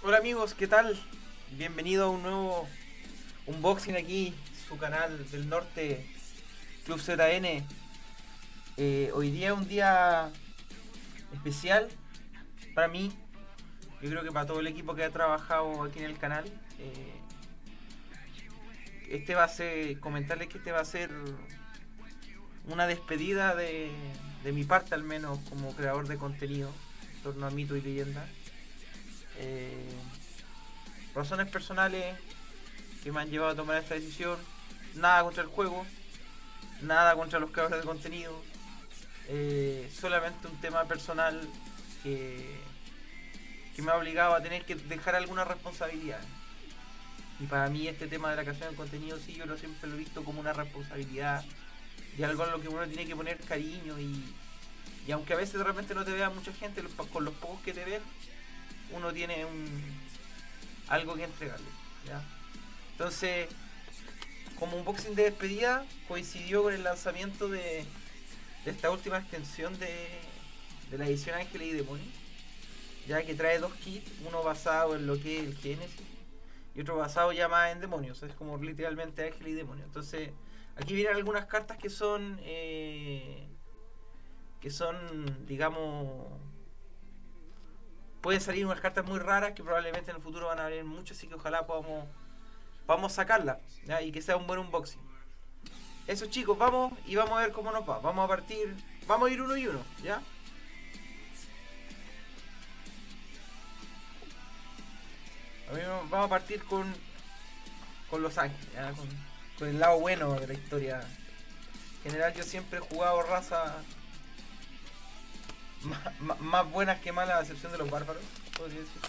Hola amigos, ¿qué tal? Bienvenido a un nuevo unboxing aquí, su canal del norte, Club ZN. Eh, hoy día es un día especial para mí, yo creo que para todo el equipo que ha trabajado aquí en el canal. Eh, este va a ser, comentarles que este va a ser una despedida de, de mi parte al menos como creador de contenido en torno a mito y leyenda. Eh, razones personales que me han llevado a tomar esta decisión. Nada contra el juego, nada contra los creadores de contenido. Eh, solamente un tema personal que, que me ha obligado a tener que dejar alguna responsabilidad. Y para mí este tema de la creación de contenido sí yo lo siempre lo he visto como una responsabilidad y algo a lo que uno tiene que poner cariño y, y aunque a veces de repente no te vea mucha gente, con los pocos que te ven, uno tiene un algo que entregarle. Entonces, como un boxing de despedida, coincidió con el lanzamiento de, esta última extensión de, de la edición Ángel y Demonio, ya que trae dos kits, uno basado en lo que es el Génesis y otro basado ya más en demonios, es como literalmente Ángel y Demonio. Entonces, aquí vienen algunas cartas que son, eh, que son, digamos, pueden salir unas cartas muy raras que probablemente en el futuro van a haber muchas, así que ojalá podamos, podamos sacarlas y que sea un buen unboxing. Eso chicos, vamos y vamos a ver cómo nos va. Vamos a partir, vamos a ir uno y uno, ¿ya? Vamos a partir con, con Los Ángeles, con, con el lado bueno de la historia. En general yo siempre he jugado raza más, buenas que malas, a excepción de los bárbaros, podría decirse.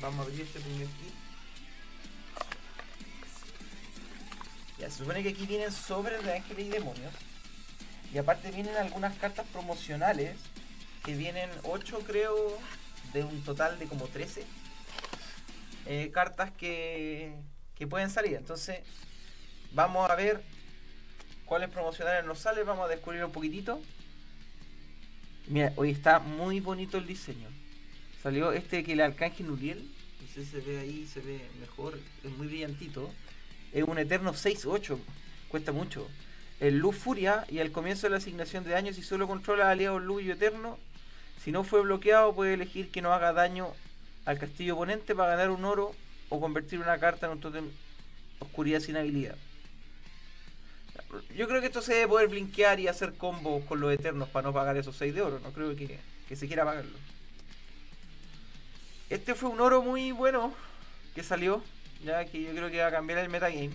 Vamos a abrir este primer kit. Ya, se supone que aquí vienen sobres de ángeles y demonios. Y aparte vienen algunas cartas promocionales, que vienen 8 creo, de un total de como 13. Eh, cartas que, que pueden salir. Entonces, vamos a ver cuáles promocionales nos sale, vamos a descubrir un poquitito. Mira, hoy está muy bonito el diseño. Salió este que el Arcángel Uriel, no sé si se ve ahí, se ve mejor, es muy brillantito. Es un Eterno 6-8, cuesta mucho. El Luz Furia y al comienzo de la asignación de daño, si solo controla aliados Luz Eterno, si no fue bloqueado, puede elegir que no haga daño al castillo oponente para ganar un oro o convertir una carta en un totem oscuridad sin habilidad. Yo creo que esto se debe poder blinkear y hacer combos con los eternos para no pagar esos 6 de oro. No creo que, se quiera pagarlo. Este fue un oro muy bueno que salió. Ya que yo creo que va a cambiar el metagame.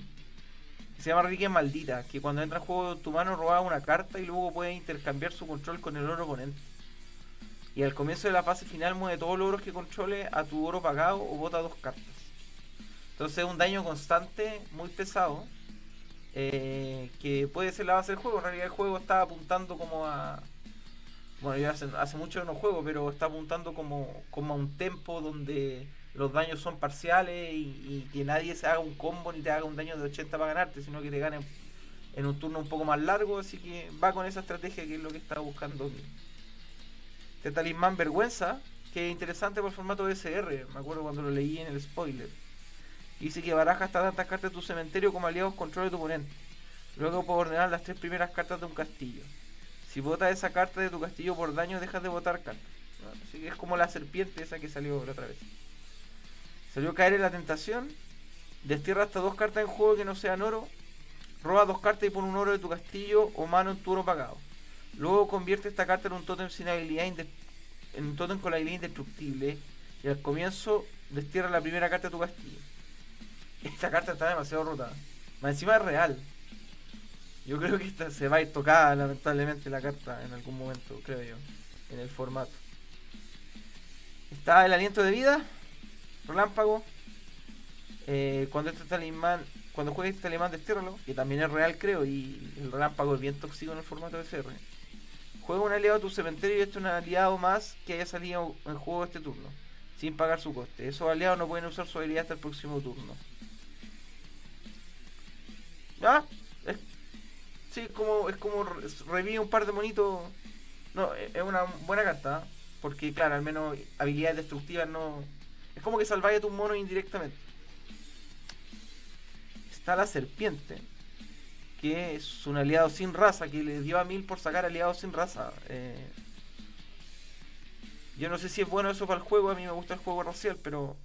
Se llama Rique Maldita. Que cuando entra en juego tu mano roba una carta y luego puede intercambiar su control con el oro oponente. Y al comienzo de la fase final mueve todos los oros que controle a tu oro pagado o bota dos cartas. Entonces es un daño constante, muy pesado eh, que puede ser la base del juego. En realidad el juego está apuntando como a... Bueno, yo hace, mucho no juego, pero está apuntando como, como a un tempo donde los daños son parciales y, que nadie se haga un combo ni te haga un daño de 80 para ganarte, sino que te gane en un turno un poco más largo. Así que va con esa estrategia que es lo que está buscando. Este talismán vergüenza, que es interesante por el formato SR. Me acuerdo cuando lo leí en el spoiler. Dice que baraja hasta tantas cartas de tu cementerio como aliados control de tu oponente. Luego puedes ordenar las tres primeras cartas de un castillo. Si botas esa carta de tu castillo por daño, dejas de botar cartas. Así que es como la serpiente esa que salió la otra vez. Salió caer en la tentación. Destierra hasta dos cartas en juego que no sean oro. Roba dos cartas y pon un oro de tu castillo o mano en tu oro pagado. Luego convierte esta carta en un totem sin habilidad en un totem con la habilidad indestructible. Y al comienzo destierra la primera carta de tu castillo. Esta carta está demasiado rota. Más encima es real. Yo creo que esta se va a ir tocada lamentablemente la carta en algún momento, creo yo. En el formato. Está el aliento de vida. Relámpago. Eh, cuando este talismán. Cuando juegues este talismán destiérralo, que también es real creo, y el relámpago es bien tóxico en el formato de CR. Juega un aliado a tu cementerio y este es un aliado más que haya salido en juego este turno, sin pagar su coste. Esos aliados no pueden usar su habilidad hasta el próximo turno. ¿Ah? Es, sí, como, es como revive un par de monitos. No, es una buena carta. Porque, claro, al menos habilidades destructivas no. Es como que salváis a tus monos indirectamente. Está la serpiente, que es un aliado sin raza, que le dio a mil por sacar aliados sin raza. Eh, yo no sé si es bueno eso para el juego, a mí me gusta el juego racial, pero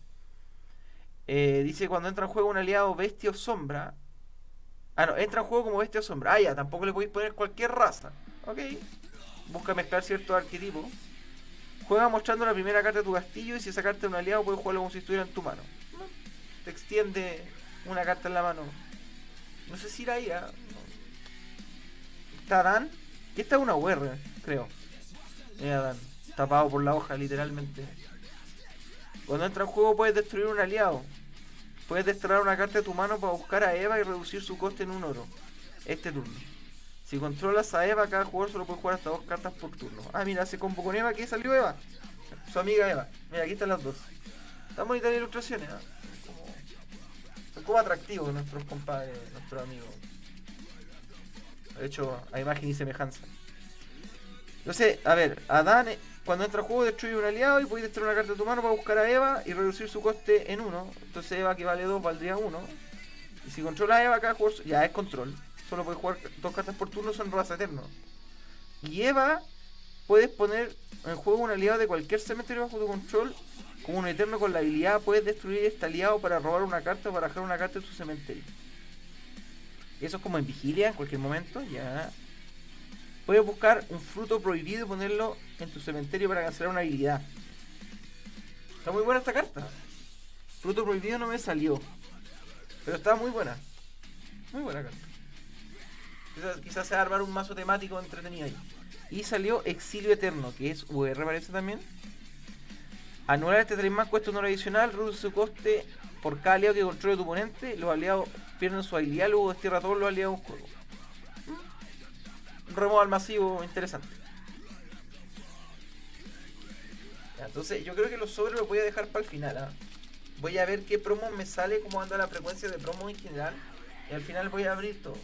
eh, dice cuando entra en juego un aliado bestia o sombra. Ah, no, entra en juego como bestia sombra. Ah, ya, tampoco le podéis poner cualquier raza. Ok. Busca mezclar ciertos arquetipos. Juega mostrando la primera carta de tu castillo y si es un aliado puedes jugarlo como si estuviera en tu mano. Te extiende una carta en la mano. No sé si irá ahí. ¿ah? Está Dan. Y esta es una UR, creo. Mira Dan tapado por la hoja, literalmente. Cuando entra en juego puedes destruir un aliado. Puedes desterrar una carta de tu mano para buscar a Eva y reducir su coste en un oro. Este turno. Si controlas a Eva, cada jugador solo puede jugar hasta dos cartas por turno. Ah, mira, se combo con Eva. ¿Qué salió Eva? Su amiga Eva. Mira, aquí están las dos. Están bonitas las ilustraciones. ¿eh? Son como atractivos nuestros compadres, nuestros amigos. De hecho, a imagen y semejanza. Entonces, a ver, Adán cuando entra al juego destruye un aliado y puedes destruir una carta de tu mano para buscar a Eva y reducir su coste en 1. Entonces Eva que vale 2 valdría 1. Y si controla a Eva cada ya es control. Solo puedes jugar dos cartas por turno, son raza eterno. Y Eva puedes poner en juego un aliado de cualquier cementerio bajo tu control. Como un eterno con la habilidad puedes destruir este aliado para robar una carta o para dejar una carta en tu cementerio. Eso es como en vigilia en cualquier momento. Ya Puedes buscar un fruto prohibido y ponerlo en tu cementerio para cancelar una habilidad. Está muy buena esta carta. Fruto prohibido no me salió. Pero está muy buena. Muy buena carta. Quizás, sea armar un mazo temático entretenido ahí. Y salió Exilio Eterno, que es UR parece también. Anular este talismán cuesta un oro adicional, reduce su coste por cada aliado que controle tu oponente. Los aliados pierden su habilidad, luego destierra todos los aliados en juego removal masivo interesante. entonces yo creo que los sobres los voy a dejar para el final. ¿ah? Voy a ver qué promo me sale, cómo anda la frecuencia de promo en general. Y al final voy a abrir todo.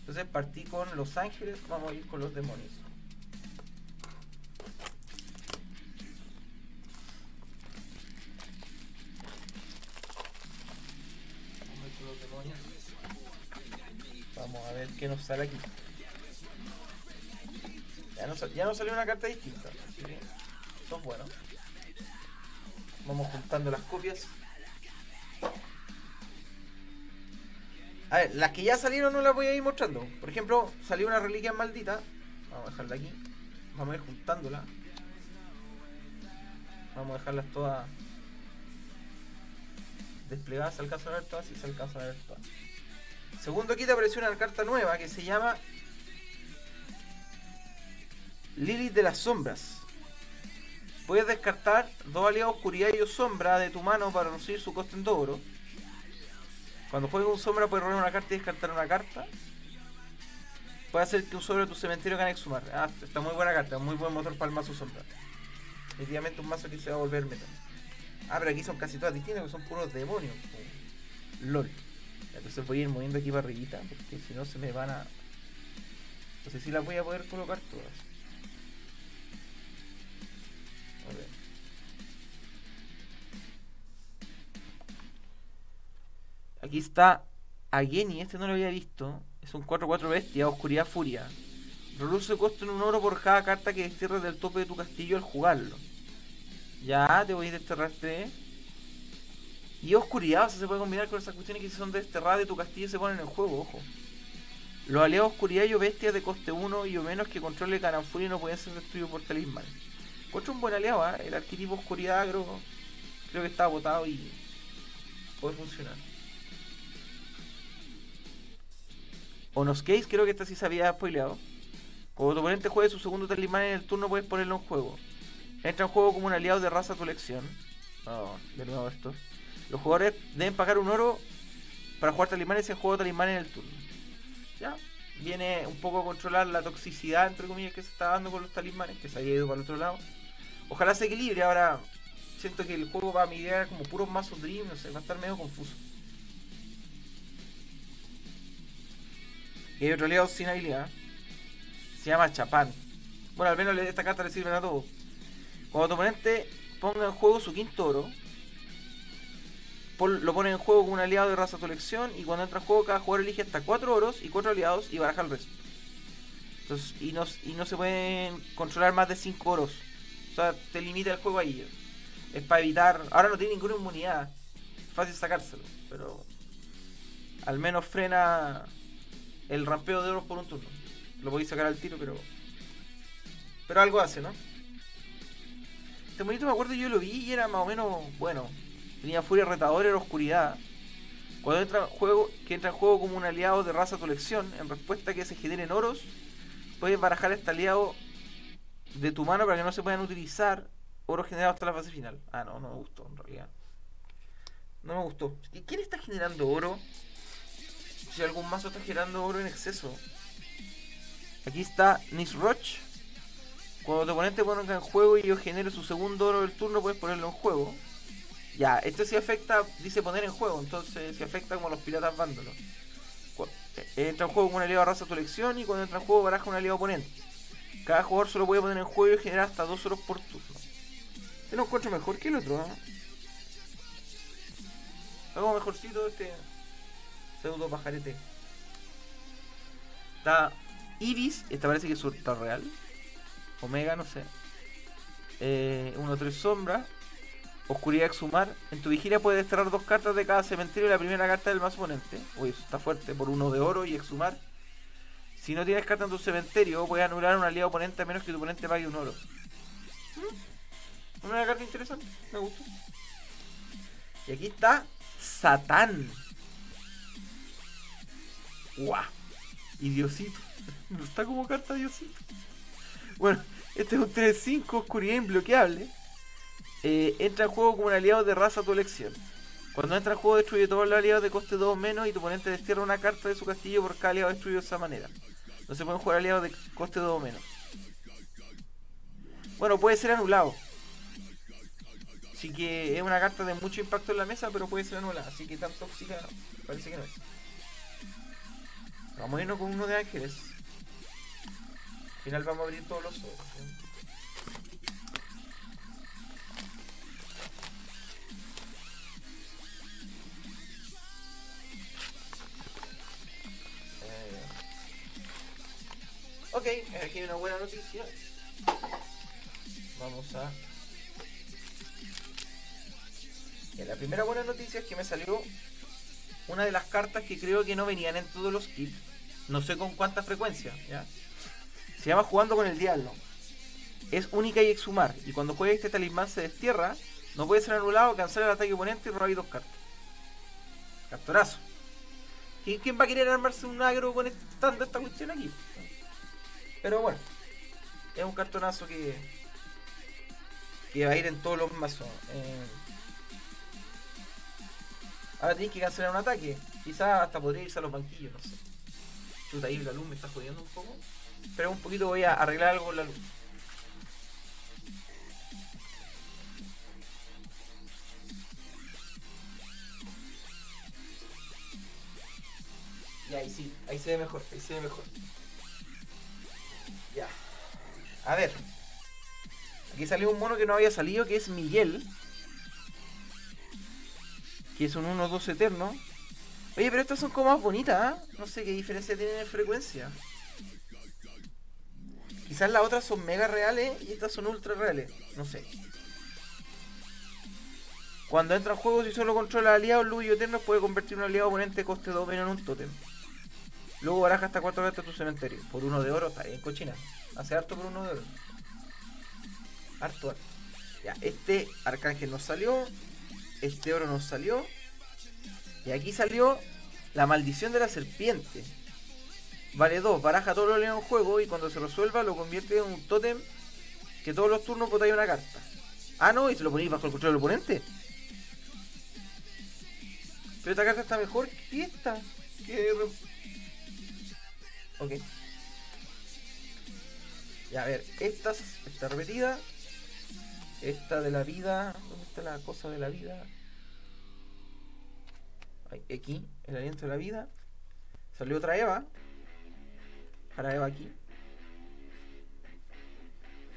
Entonces partí con Los Ángeles, vamos a ir con los demonios. Vamos a ver qué nos sale aquí. Ya no, salió una carta distinta. Así eso es bueno. Vamos juntando las copias. A ver, las que ya salieron no las voy a ir mostrando. Por ejemplo, salió una reliquia maldita. Vamos a dejarla aquí. Vamos a ir juntándola. Vamos a dejarlas todas desplegadas. ¿Se alcanza a ver todas? Sí, se alcanza a ver todas. Segundo aquí te apareció una carta nueva que se llama Lilith de las sombras. Puedes descartar dos aliados oscuridad y sombra de tu mano para reducir su coste en dobro. Cuando juegues un sombra puedes robar una carta y descartar una carta. Puede hacer que un sobre de tu cementerio gane sumar. Ah, está muy buena carta, muy buen motor para el mazo sombra. Definitivamente un mazo que se va a volver meta. Ah, pero aquí son casi todas distintas, porque son puros demonios. LOL. Entonces voy a ir moviendo aquí para arribita, porque si no se me van a... No sé si las voy a poder colocar todas. Aquí está Ageni, este no lo había visto. Es un 4-4 bestia, oscuridad furia. Reduce costo en un oro por cada carta que destierres del tope de tu castillo al jugarlo. Ya, te voy a desterrar este. Y oscuridad, o sea, se puede combinar con esas cuestiones que si son desterradas de tu castillo se ponen en juego, ojo. Los aliados oscuridad y o bestias de coste 1 y o menos que controle Furia no pueden ser destruidos por talismán. Encuentro un buen aliado, ¿eh? el arquetipo oscuridad agro creo que está agotado y puede funcionar. Case, creo que esta sí se había spoileado. Cuando tu oponente juegue su segundo talismán en el turno, puedes ponerlo en juego. Entra en juego como un aliado de raza a tu elección. Oh, de nuevo esto. Los jugadores deben pagar un oro para jugar talismanes en juego talismán en el turno. Ya. Viene un poco a controlar la toxicidad, entre comillas, que se está dando con los talismanes, que se había ido para el otro lado. Ojalá se equilibre. Ahora siento que el juego va a mirar como puros mazos Dream, no sé, va a estar medio confuso. Y hay otro aliado sin habilidad. Se llama Chapán. Bueno, al menos esta carta le sirve a todos. Cuando tu oponente ponga en juego su quinto oro, lo pone en juego como un aliado de raza de tu elección y cuando entra en juego cada jugador elige hasta 4 oros y 4 aliados y baraja el resto. Entonces, y no, y no se pueden controlar más de 5 oros. O sea, te limita el juego ahí. Es para evitar... Ahora no tiene ninguna inmunidad. Fácil sacárselo, pero... Al menos frena el rampeo de oros por un turno. Lo podéis sacar al tiro, pero... Pero algo hace, ¿no? Este monito me acuerdo yo lo vi y era más o menos bueno. Tenía furia retadora y oscuridad. Cuando entra en juego, que entra en juego como un aliado de raza tu elección, en respuesta a que se generen oros, puedes barajar este aliado de tu mano para que no se puedan utilizar oros generados hasta la fase final. Ah, no, no me gustó en realidad. No me gustó. ¿Quién está generando oro? Si algún mazo está generando oro en exceso. Aquí está Nisroch. Cuando tu oponente ponga en juego y yo genere su segundo oro del turno, puedes ponerlo en juego. Ya, esto sí afecta, dice poner en juego, entonces sí afecta como los piratas vándalos. Eh, entra en juego con un aliado raza tu elección y cuando entra en juego baraja un aliado oponente. Cada jugador solo puede poner en juego y generar hasta dos oros por turno. Este lo encuentro mejor que el otro, ¿eh? Algo mejorcito este pseudo pajarete. Está Ibis, esta parece que es ultra real. Omega, no sé. Eh, uno tres sombras. Oscuridad exhumar. En tu vigilia puedes desterrar dos cartas de cada cementerio y la primera carta del más oponente. Uy, eso está fuerte. Por uno de oro y exhumar. Si no tienes carta en tu cementerio, puedes anular a un aliado oponente a menos que tu oponente pague un oro. ¿Mm? Una carta interesante. Me gusta. Y aquí está Satán. ¡Guau! Y. No está como carta Diosito. Bueno, este es un 3-5 oscuridad imbloqueable. Eh, entra en juego como un aliado de raza a tu elección. Cuando entra en juego destruye todos los aliados de coste 2 menos y tu oponente destierra una carta de su castillo por cada aliado destruido de esa manera. No se pueden jugar aliados de coste 2 menos. Bueno, puede ser anulado. Así que es una carta de mucho impacto en la mesa, pero puede ser anulada. Así que tan tóxica parece que no es. Vamos a irnos con uno de ángeles. Al final vamos a abrir todos los ojos. Eh, ok, aquí hay una buena noticia. Vamos a... la primera buena noticia es que me salió una de las cartas que creo que no venían en todos los kits. No sé con cuánta frecuencia, ¿ya? Se llama Jugando con el Diablo. Es única y exhumar. Y cuando juegue este talismán se destierra, no puede ser anulado, cancelar el ataque oponente y robar dos cartas. Captorazo. ¿Quién va a querer armarse un agro con esta, esta cuestión aquí? Pero bueno, es un cartonazo que, que va a ir en todos los mazos. Eh, ahora tienes que cancelar un ataque. Quizás hasta podría irse a los banquillos, no sé. Chuta, ahí la luz me está jodiendo un poco. Pero un poquito voy a arreglar algo con la luz. Y ahí sí, ahí se ve mejor, ahí se ve mejor. Ya. A ver. Aquí salió un mono que no había salido, que es Miguel. Que es un 1-2 eterno. Oye, pero estas son como más bonitas, ¿eh? No sé qué diferencia tienen en frecuencia. Quizás las otras son mega reales y estas son ultra reales. No sé. Cuando entra en juego, si solo controla aliados, luz y puede convertir un aliado oponente coste 2 menos en un totem. Luego baraja hasta 4 veces tu cementerio. Por uno de oro, está bien cochina. Hace harto por uno de oro. Harto, harto. Ya, este arcángel nos salió. Este oro nos salió. Y aquí salió la maldición de la serpiente. Vale 2, baraja todo lo en juego y cuando se resuelva lo convierte en un tótem que todos los turnos botáis una carta. Ah, no, y se lo ponéis bajo el control del oponente. Pero esta carta está mejor que esta. Que... Ok. Ya, a ver, esta está repetida. Esta de la vida. ¿Dónde está la cosa de la vida? Aquí, el aliento de la vida. Salió otra Eva para Eva aquí.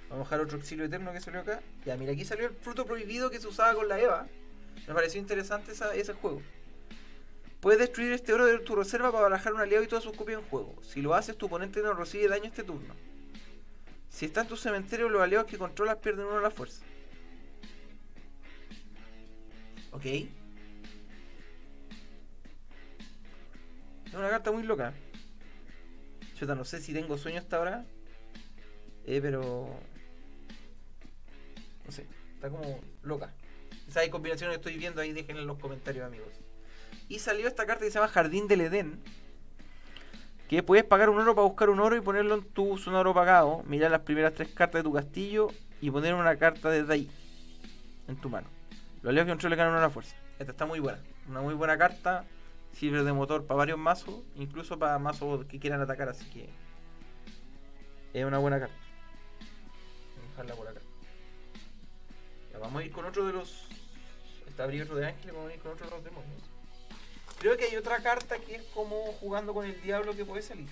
Vamos a dejar otro exilio eterno que salió acá. Ya, mira, aquí salió el fruto prohibido que se usaba con la Eva. Me pareció interesante ese juego. Puedes destruir este oro de tu reserva para barajar un aliado y todas sus copias en juego. Si lo haces, tu oponente no recibe daño este turno. Si está en tu cementerio, los aliados que controlas pierden uno la fuerza. Ok. Es una carta muy loca. Yo no sé si tengo sueño hasta ahora. Eh, pero. No sé. Está como loca. Esa combinación que estoy viendo ahí, déjenla en los comentarios, amigos. Y salió esta carta que se llama Jardín del Edén. Que puedes pagar un oro para buscar un oro y ponerlo en tu zona oro pagado. Mirar las primeras tres cartas de tu castillo y poner una carta desde ahí. En tu mano. Los aliados que controlan ganan una fuerza. Esta está muy buena. Una muy buena carta. Sirve de motor para varios mazos. Incluso para mazos que quieran atacar. Así que. Es una buena carta. Vamos a dejarla por acá. Ya, vamos a ir con otro de los. Está abierto de ángeles. Vamos a ir con otro de los demonios. Creo que hay otra carta que es como jugando con el diablo que puede salir.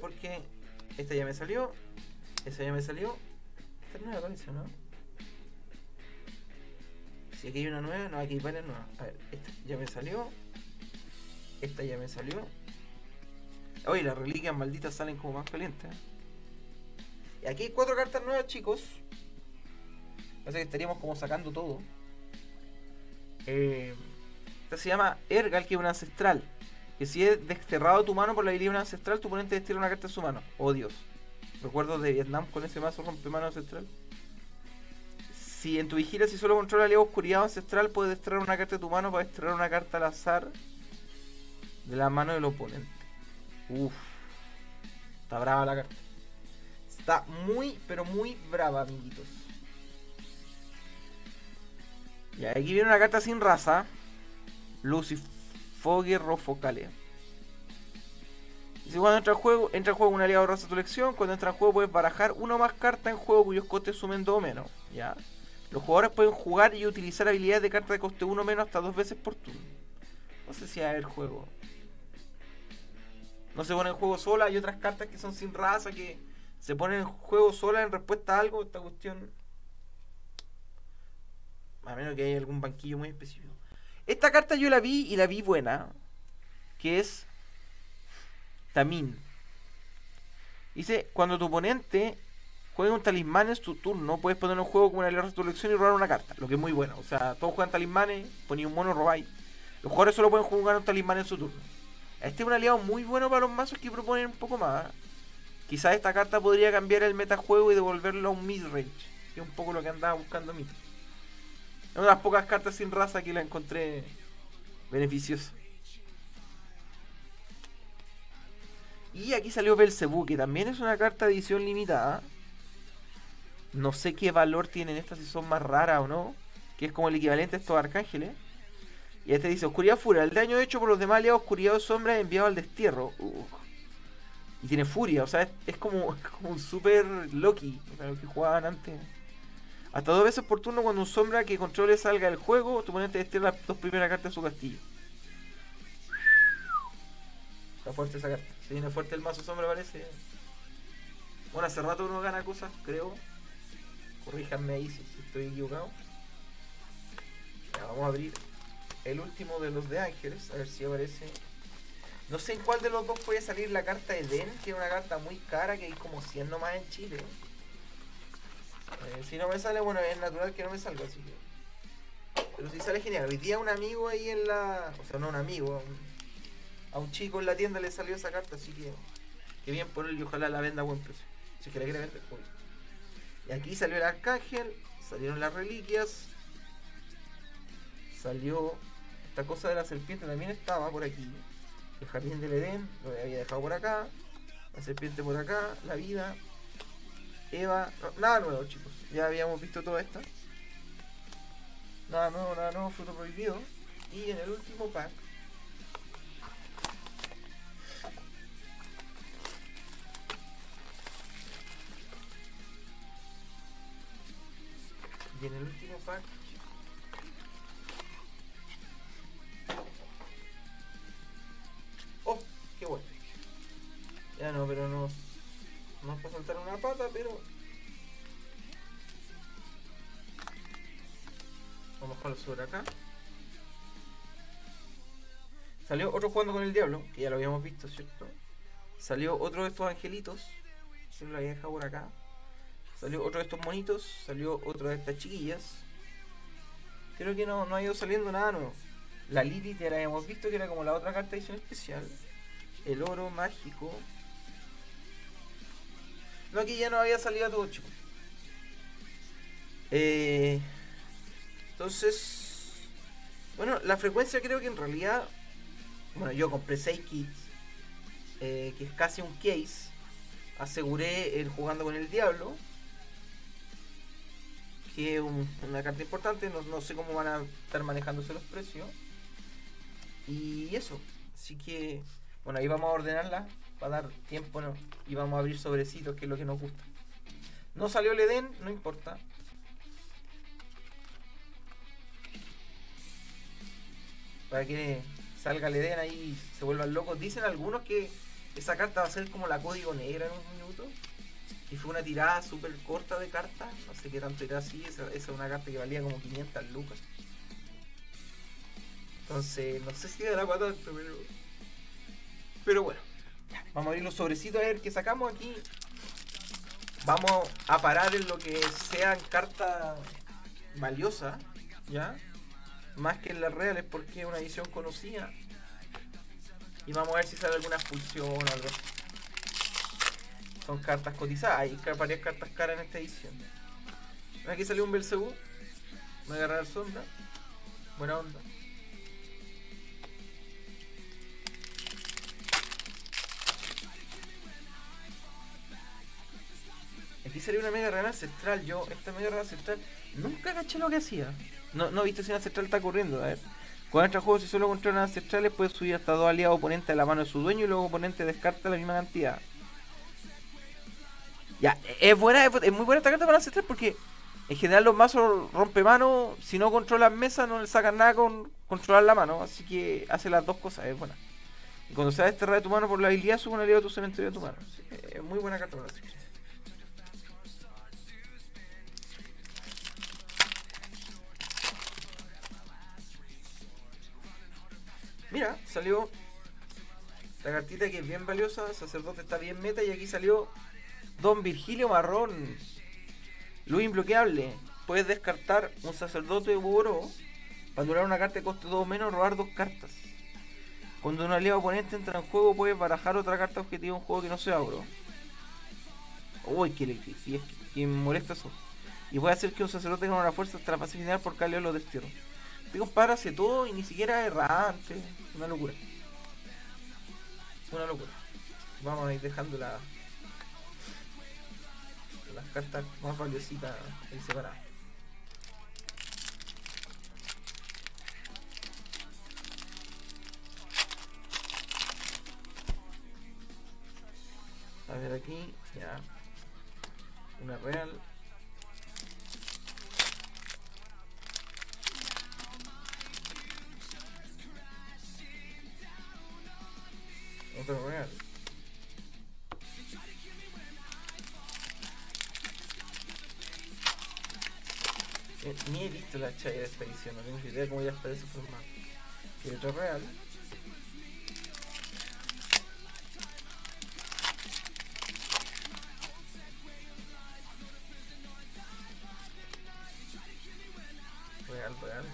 Porque esta ya me salió. Esta ya me salió. Esta es nueva parece, ¿no? Si aquí hay una nueva, no, aquí hay varias nuevas. A ver, esta ya me salió. Esta ya me salió. Oye, las reliquias malditas salen como más calientes. Y aquí hay cuatro cartas nuevas, chicos. Parece que estaríamos como sacando todo. Eh, esta se llama Ergal, que es un ancestral. Que si es desterrado tu mano por la un ancestral, tu oponente destierra una carta de su mano. Oh Dios. Recuerdos de Vietnam con ese mazo rompe mano ancestral. Si en tu vigilia, si solo controla la oscuridad ancestral, puedes desterrar una carta de tu mano para desterrar una carta al azar de la mano del oponente. Uff. Está brava la carta. Está muy, pero muy brava, amiguitos. Y aquí viene una carta sin raza. Lucifogue Rofocale. Dice cuando entra al juego, entra al juego un aliado de raza de tu elección. Cuando entra al juego puedes barajar una o más cartas en juego cuyos costes sumen 2 o menos. ¿ya? Los jugadores pueden jugar y utilizar habilidades de cartas de coste 1 o menos hasta dos veces por turno. No sé si hay el juego. No se pone en juego sola. Hay otras cartas que son sin raza que se ponen en juego sola en respuesta a algo. Esta cuestión a menos que haya algún banquillo muy específico. Esta carta yo la vi y la vi buena. Que es Tamin. Dice, cuando tu oponente juega un talismán en su turno, puedes poner un juego como una alianza de tu y robar una carta. Lo que es muy bueno. O sea, todos juegan talismanes, ponéis un mono, robáis. Los jugadores solo pueden jugar un talismán en su turno. Este es un aliado muy bueno para los mazos que proponen un poco más. Quizás esta carta podría cambiar el metajuego y devolverlo a un midrange. Que es un poco lo que andaba buscando mí. Es una de las pocas cartas sin raza que la encontré beneficiosa. Y aquí salió Belzebú, que también es una carta de edición limitada. No sé qué valor tienen estas, si son más raras o no. Que es como el equivalente a estos arcángeles. Y este dice, Oscuridad Furia. El daño hecho por los demás aliados, Oscuridad o Sombra enviado al destierro. Y tiene furia, o sea, es, como, un super Loki. O sea, lo que jugaban antes. Hasta dos veces por turno cuando un sombra que controle salga del juego, tu oponente destierra las dos primeras cartas de su castillo. Está fuerte esa carta. Se viene fuerte el mazo sombra parece. Bueno, hace rato uno gana cosas, creo. Corríjanme ahí si estoy equivocado. Vamos a abrir el último de los de ángeles, a ver si aparece. No sé en cuál de los dos puede salir la carta Eden, que es una carta muy cara, que hay como 100 nomás en Chile. Si no me sale, bueno, es natural que no me salga, así que. Pero si sale genial. Hoy día un amigo ahí en la. O sea, no un amigo, a un, chico en la tienda le salió esa carta, así que. Que bien por él y ojalá la venda a buen precio. Si es que la quiere vender, pues. Y aquí salió el arcángel, salieron las reliquias, salió esta cosa de la serpiente también estaba por aquí. El jardín del Edén lo había dejado por acá. La serpiente por acá, la vida. Eva. nada nuevo, chicos. Ya habíamos visto todo esto. Nada nuevo, nada nuevo, fruto prohibido. Y en el último pack. Y en el último pack Oh, qué bueno. Ya no, pero no. No para saltar una pata, pero. Vamos a sobre acá. Salió otro jugando con el diablo, que ya lo habíamos visto, ¿cierto? Salió otro de estos angelitos, que lo había dejado por acá. Salió otro de estos monitos, salió otro de estas chiquillas. Creo que no, no ha ido saliendo nada nuevo. La Lilith ya la habíamos visto que era como la otra carta edición especial. El oro mágico. No, aquí ya no había salido todo, chicos. Eh, entonces, bueno, la frecuencia creo que en realidad, bueno, yo compré 6 kits, eh, que es casi un case. Aseguré el jugando con el diablo, que es una carta importante. No, no sé cómo van a estar manejándose los precios. Y eso. Así que, bueno, ahí vamos a ordenarla para dar tiempo, ¿no? Y vamos a abrir sobrecitos, que es lo que nos gusta. No salió el Edén, no importa. Para que salga el Edén ahí y se vuelvan locos. Dicen algunos que esa carta va a ser como la código negra en un minuto. Y fue una tirada súper corta de cartas. No sé qué tanto era así. Esa, esa es una carta que valía como 500 lucas. Entonces, no sé si dará para tanto, pero. Pero bueno. Vamos a abrir los sobrecitos a ver qué sacamos aquí. Vamos a parar en lo que sean cartas valiosas, ¿ya? Más que en las reales porque es una edición conocida. Y vamos a ver si sale alguna expulsión o algo Son cartas cotizadas, hay varias cartas caras en esta edición. Aquí salió un Belzebú. Me agarrar sombra. Buena onda. Aquí salió una mega real ancestral. Yo, esta mega real ancestral, nunca caché lo que hacía. No, no viste si una ancestral está corriendo. A ver. Cuando entra juego, si solo controlan ancestrales, puede subir hasta dos aliados oponentes a la mano de su dueño y luego oponente descarta la misma cantidad. Ya, es buena, es, muy buena esta carta para ancestral porque en general los mazos rompe mano, si no controlan mesa, no le sacan nada con controlar la mano. Así que hace las dos cosas, es buena. Y cuando se va a desterrar de tu mano por la habilidad, sube un aliado de tu cementerio de tu mano. Es muy buena carta para ancestral. Mira, salió la cartita que es bien valiosa, sacerdote está bien meta y aquí salió Don Virgilio Marrón. Luz imbloqueable. Puedes descartar un sacerdote u oro para durar una carta de coste 2 menos, robar dos cartas. Cuando un aliado oponente entra en juego, puedes barajar otra carta objetivo en un juego que no sea oro. Uy, difícil, es que, me molesta eso. Y puede hacer que un sacerdote tenga una fuerza hasta la fase final por caleo lo destierro. Este compadre todo y ni siquiera errante. Una locura. Una locura. Vamos a ir dejando la, las cartas más valiositas ahí separadas. A ver aquí, ya. Una real. Otro real. Eh, ni he visto la chaya de esta edición, no tengo idea de cómo ya está ese formato. Y otro real. Real, real.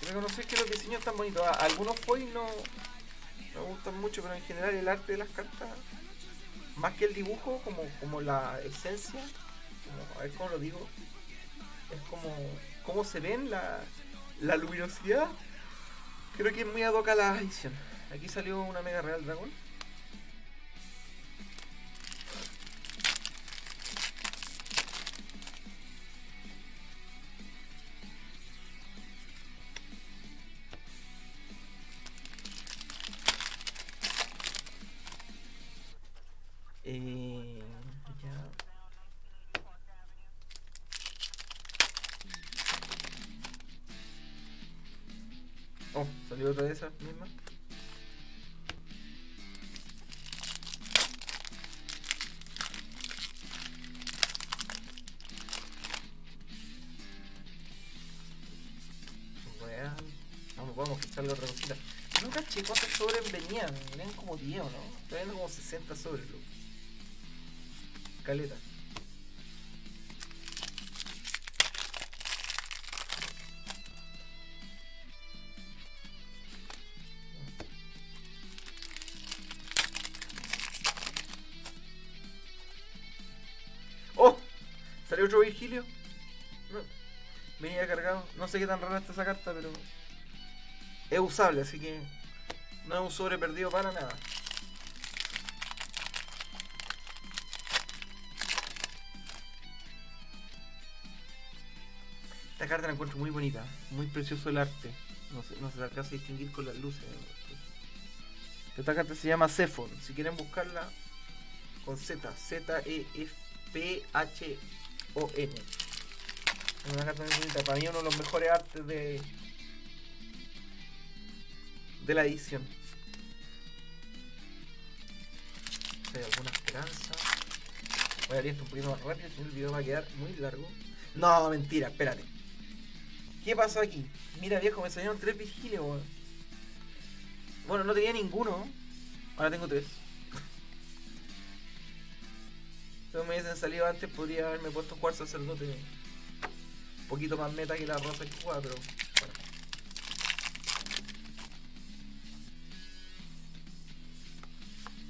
Reconocer que los diseños están bonitos. Algunos foils no, mucho, pero en general el arte de las cartas, más que el dibujo, como, como la esencia, como, a ver cómo lo digo, es como cómo se ven la, La luminosidad creo que es muy ad la edición. Aquí salió una Mega Real Dragon. Mismas. Real. Vamos, a echarle otra cosita. No caché cuántos sobres venían. Venían como 10 o no. Venían como 60 sobres, loco. Caleta. Otro Virgilio? Venía cargado. No sé qué tan rara está esa carta, pero. Es usable, así que. No es un sobre perdido para nada. Esta carta la encuentro muy bonita, muy precioso el arte. No se, no se alcanza a distinguir con las luces. Esta carta se llama Zephon. Si quieren buscarla con Z, Z-E-F-P-H-O-N. Es una carta. Para mí uno de los mejores artes de, de la edición. Hay alguna esperanza. Voy a abrir esto un poquito más rápido, si el video va a quedar muy largo. No, mentira, espérate. ¿Qué pasó aquí? Mira viejo, me salieron tres vigilios. Bueno, no tenía ninguno. Ahora tengo tres. Si me hubiesen salido antes, podría haberme puesto a jugar sacerdote. Un poquito más meta que la rosa que jugaba, pero bueno.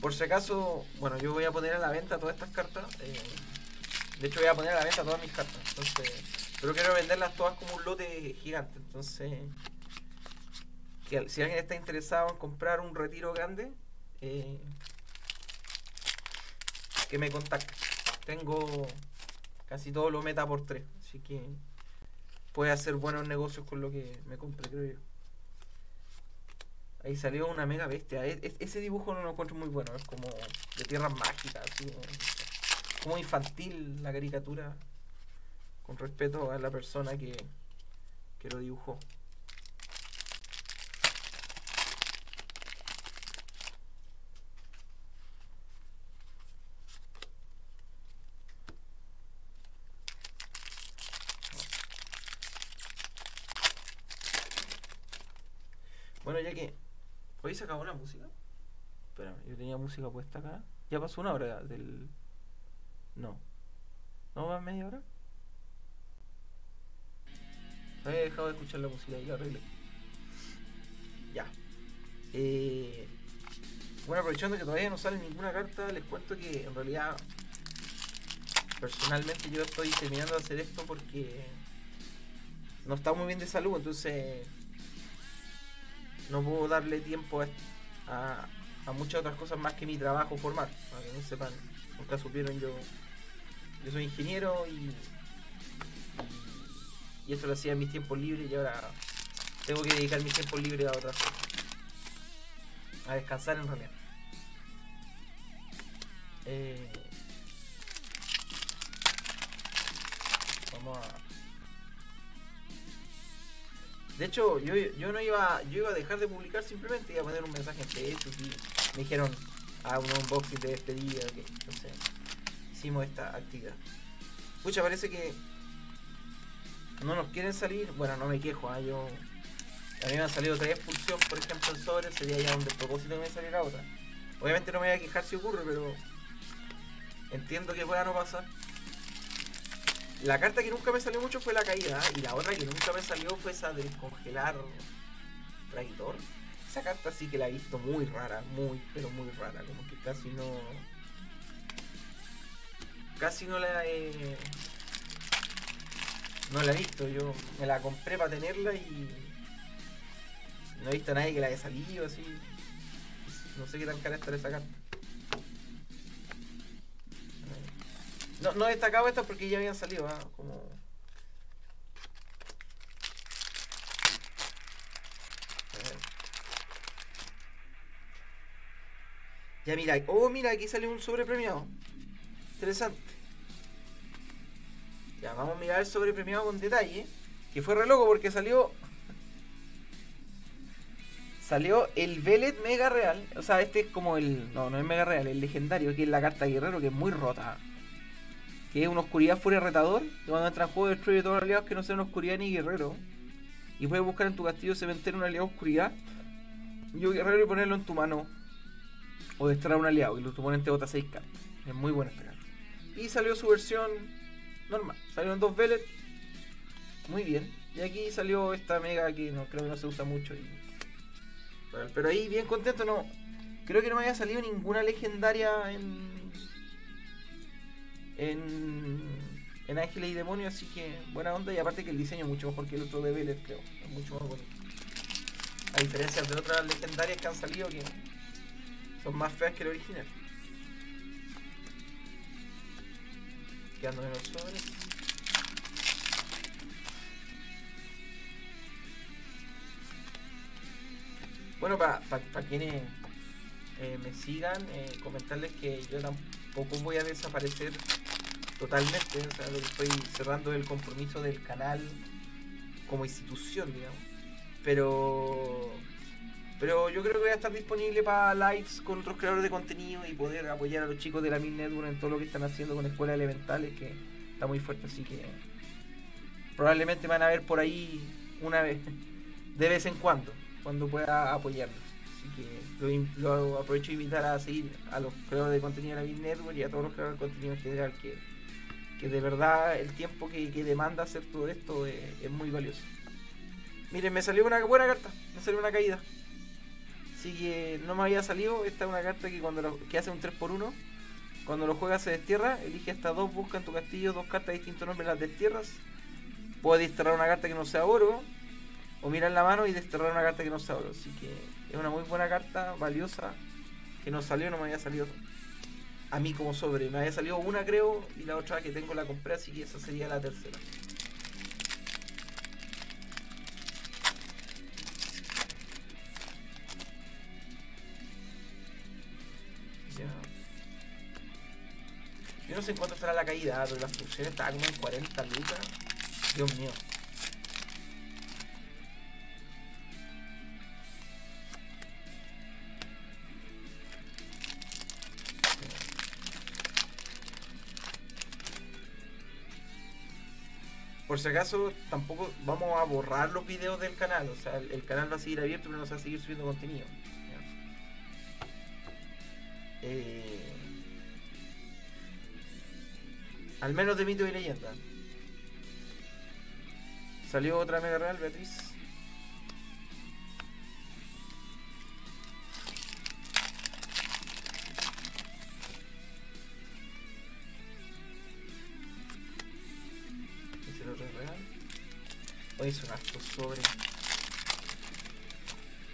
Por si acaso, bueno, yo voy a poner a la venta todas estas cartas. eh, de hecho, voy a poner a la venta todas mis cartas. Entonces, pero quiero venderlas todas como un lote gigante. Entonces, si alguien está interesado en comprar un retiro grande, eh, que me contacte. Tengo casi todo lo meta por 3, así que puede hacer buenos negocios con lo que me compre, creo yo. Ahí salió una mega bestia. E- e- ese dibujo no lo encuentro muy bueno, es como de tierras mágicas, así, como infantil la caricatura, con respeto a la persona que, que lo dibujó. Bueno, ya que. ¿Hoy se acabó la música? Espera, yo tenía música puesta acá. Ya pasó una hora del. No. ¿No va media hora? Había dejado de escuchar la música y la arreglé. Ya. Eh, bueno, aprovechando que todavía no sale ninguna carta, les cuento que en realidad. Personalmente yo estoy terminando de hacer esto porque. No está muy bien de salud, entonces no puedo darle tiempo a, a, muchas otras cosas más que mi trabajo formal. Para que no sepan, nunca supieron, yo, yo soy ingeniero y, y, y eso lo hacía en mis tiempos libres y ahora tengo que dedicar mis tiempos libres a otras cosas. A descansar en realidad. Eh, vamos a... De hecho, yo, yo no iba, yo iba a dejar de publicar simplemente, iba a poner un mensaje en Facebook y me dijeron a un unboxing de despedida, entonces hicimos esta actividad. Pucha, parece que no nos quieren salir, bueno no me quejo, ah, yo a mí me han salido tres expulsión, por ejemplo en sobre, sería ya un despropósito que me saliera otra. Obviamente no me voy a quejar si ocurre, pero entiendo que pueda no pasar. La carta que nunca me salió mucho fue la caída y la otra que nunca me salió fue esa de congelar traidor. Esa carta sí que la he visto muy rara, muy, pero muy rara, como que casi no... Casi no la he... No la he visto, yo me la compré para tenerla y no he visto a nadie que la haya salido así. No sé qué tan cara estará esa carta. No, no he destacado estas porque ya habían salido, ¿ah? como. Ya mira, oh mira, aquí salió un sobre premiado. Interesante. Ya, vamos a mirar el sobre premiado con detalle. Que fue re loco porque salió. Salió el Velet Mega Real. O sea, este es como el. No, no es Mega Real, el legendario, que es la carta guerrero, que es muy rota. Que es una oscuridad furia retador. Que cuando entra en juego destruye todos los aliados que no sean oscuridad ni guerrero. Y puedes buscar en tu castillo cementerio un aliado oscuridad. Y un guerrero y ponerlo en tu mano. O desterrar a un aliado. Y tu oponente bota 6 cartas. Es muy buena esta carta. Y salió su versión normal. Salieron dos Velet. Muy bien. Y aquí salió esta mega que no creo que no se usa mucho. y- Pero ahí bien contento, no. Creo que no me había salido ninguna legendaria en. En. En Ángeles y Demonios, así que buena onda. Y aparte que el diseño es mucho mejor que el otro de Velet, creo. Es mucho más bonito. A diferencia de otras legendarias que han salido que son más feas que el original. Quedando en los sobres. Bueno, para quienes eh, me sigan, eh, comentarles que yo tampoco voy a desaparecer totalmente. O sea, estoy cerrando el compromiso del canal como institución, digamos. Pero pero yo creo que voy a estar disponible para lives con otros creadores de contenido y poder apoyar a los chicos de la Mil Network en todo lo que están haciendo con escuelas elementales, que está muy fuerte, así que probablemente me van a ver por ahí una vez, de vez en cuando, cuando pueda apoyarlos. Así que lo, aprovecho de invitar a seguir a los creadores de contenido de la Mil Network y a todos los creadores de contenido en general, que, que de verdad el tiempo que, que demanda hacer todo esto es, muy valioso. Miren, me salió una buena carta, me salió una caída. Así que no me había salido. Esta es una carta que cuando que hace un 3x1. Cuando lo juegas se destierra. Elige hasta dos, busca en tu castillo dos cartas de distintos nombres, las destierras. Puedes desterrar una carta que no sea oro. O mirar la mano y desterrar una carta que no sea oro. Así que es una muy buena carta, valiosa. Que no salió, no me había salido a mí como sobre. Me había salido una creo y la otra que tengo la compré. Así que esa sería la tercera. Yo no sé cuánto estará la caída, pero la función estaba como en 40 lucas. Dios mío. Por si acaso, tampoco vamos a borrar los videos del canal. O sea, el, canal va a seguir abierto, pero no se va a seguir subiendo contenido. Eh, al menos de mito y leyenda. Salió otra Mega Real, Beatriz. Hoy son hartos sobre.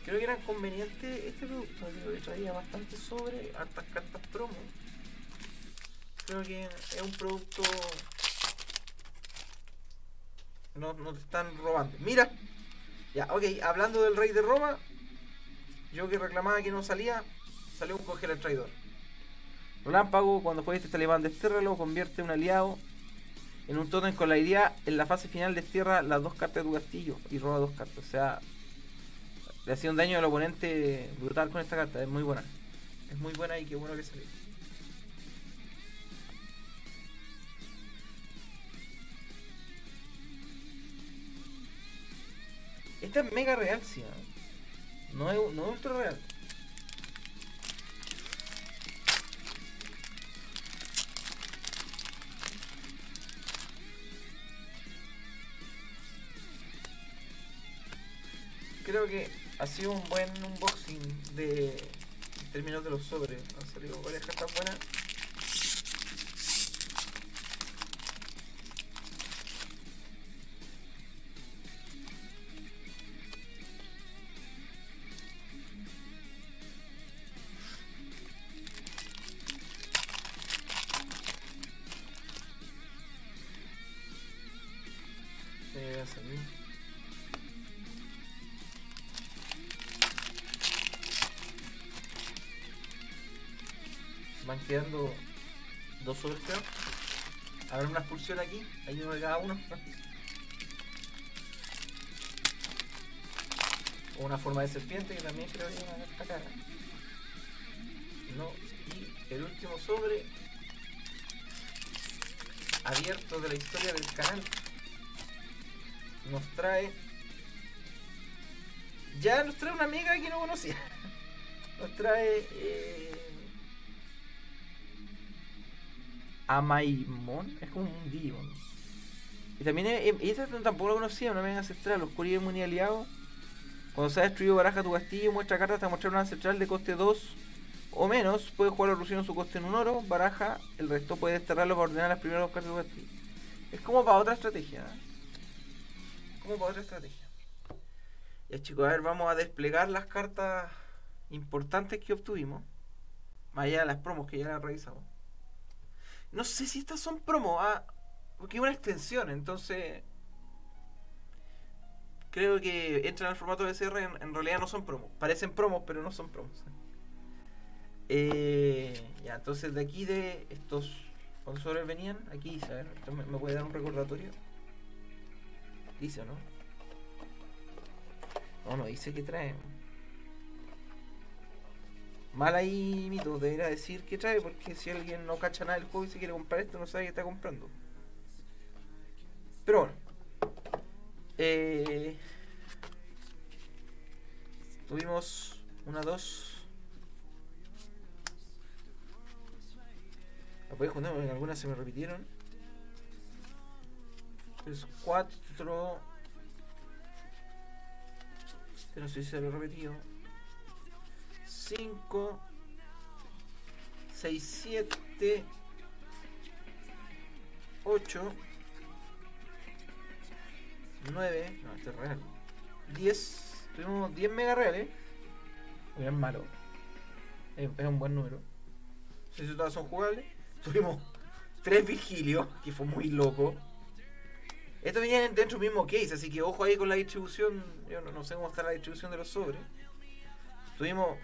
Creo que era conveniente este producto, creo que traía bastante sobre, hartas cartas promo. Creo que es un producto. No, no te están robando. Mira, ya, ok, hablando del rey de Roma, yo que reclamaba que no salía, salió un congela el traidor. Relámpago, cuando juegues este talibán destiérralo, convierte un aliado en un totem con la idea en la fase final destierra las dos cartas de tu castillo y roba dos cartas. O sea, le hacía un daño al oponente brutal con esta carta, es muy buena. Es muy buena y qué bueno que salió. Esta es mega real, sí, ¿no? No es, no es ultra real. Creo que ha sido un buen unboxing de en términos de los sobres. Han salido varias cartas buenas. Quedando dos sobres creo. Habrá una expulsión aquí, hay uno de cada uno. una forma de serpiente que también creo que es una esta cara. No, y el último sobre abierto de la historia del canal nos trae ya nos trae una amiga que no conocía nos trae eh, Amaimon es como un Digimon y también y esta tampoco lo conocía una amiga ancestral los es muy aliado cuando se ha destruido baraja tu castillo muestra cartas hasta mostrar una ancestral de coste 2 o menos, puede jugar la en su coste en un oro, baraja, el resto puede desterrarlo para ordenar las primeras dos cartas de castillo. Es como para otra estrategia. ¿eh? Como para otra estrategia. Ya chicos, a ver, vamos a desplegar las cartas importantes que obtuvimos. Más allá de las promos que ya las revisamos. No sé si estas son promos, ah, porque es una extensión, entonces creo que entran al formato de CR en, realidad no son promos. Parecen promos, pero no son promos. Eh, ya, entonces de aquí de estos consoles venían, aquí a ver, me, puede dar un recordatorio. Dice no? No, no dice que trae. Mal ahí, mito, debería decir que trae, porque si alguien no cacha nada del juego y se quiere comprar esto, no sabe qué está comprando. Pero bueno. Eh, tuvimos una, dos, ¿La podéis juntar? Porque algunas se me repitieron. 3, 4. Este no sé si se lo he repetido. 5. 6, 7. 8. 9. No, este es real. 10. Tuvimos 10 mega reales. Muy es malo. Es, es un buen número. No si todas son jugables. Tuvimos tres vigilios, que fue muy loco. Esto venía dentro del mismo case, así que ojo ahí con la distribución. Yo no, sé cómo está la distribución de los sobres. Tuvimos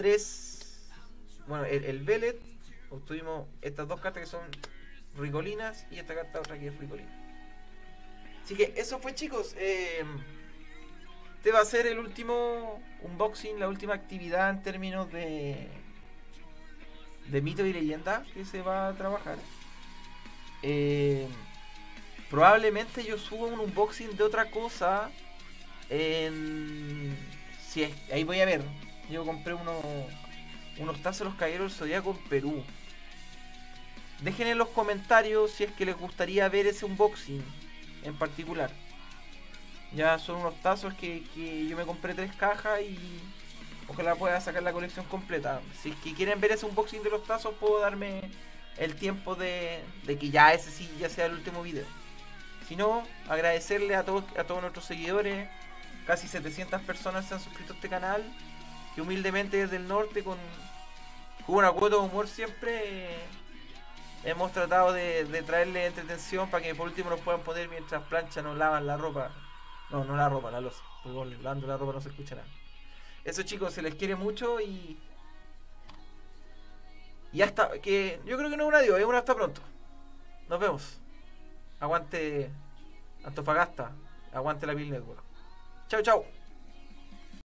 tres. Bueno, el, el Velet. Obtuvimos estas dos cartas que son ricolinas y esta carta otra que es ricolina. Así que eso fue, chicos. Eh, este va a ser el último unboxing, la última actividad en términos de de mito y leyenda que se va a trabajar. Eh, probablemente yo suba un unboxing de otra cosa. En, si ahí voy a ver. Yo compré unos, unos tazos de los caballeros del Zodíaco en Perú. Dejen en los comentarios si es que les gustaría ver ese unboxing en particular. Ya son unos tazos que, que yo me compré tres cajas y Ojalá pueda sacar la colección completa. Si que quieren ver ese unboxing de los tazos, puedo darme el tiempo de, que ya ese sí ya sea el último video. Si no, agradecerle a todos, a todos nuestros seguidores. Casi 700 personas se han suscrito a este canal. Que humildemente desde el norte, con, con una cuota de humor siempre, hemos tratado de, traerle entretención para que por último nos puedan poner mientras planchan o lavan la ropa. No, no la ropa, la losa. Porque lavando la ropa no se escucha nada. Eso chicos, se les quiere mucho y... Y hasta que yo creo que no es un adiós, es un hasta pronto. Nos vemos. Aguante Antofagasta, aguante la Bill Network. Chao, chao.